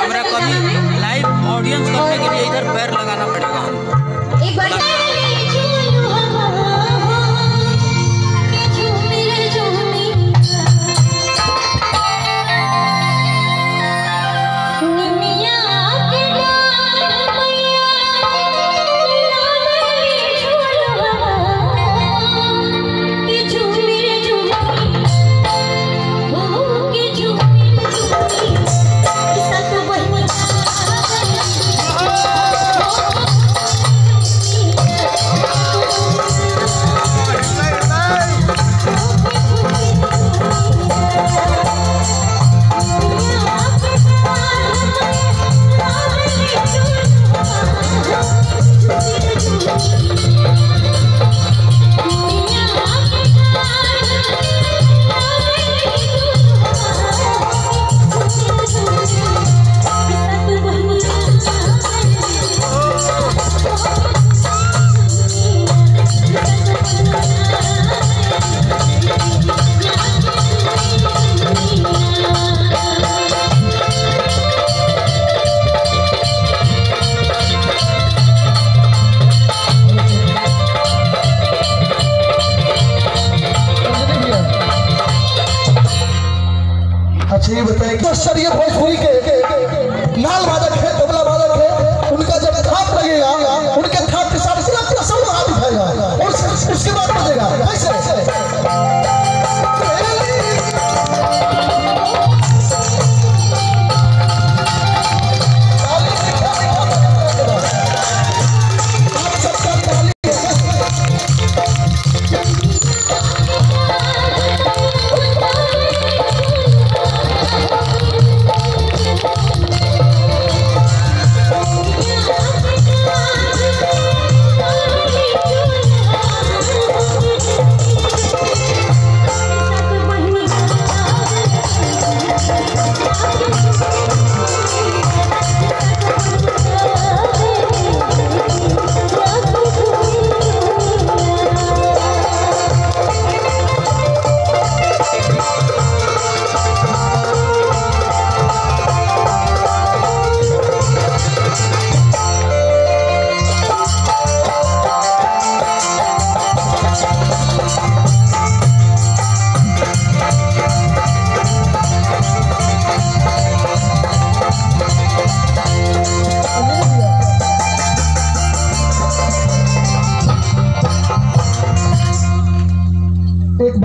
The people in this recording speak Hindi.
আমরা কবি अच्छा ये बताए क्या सर भोजपुरी के नाल वादा खेत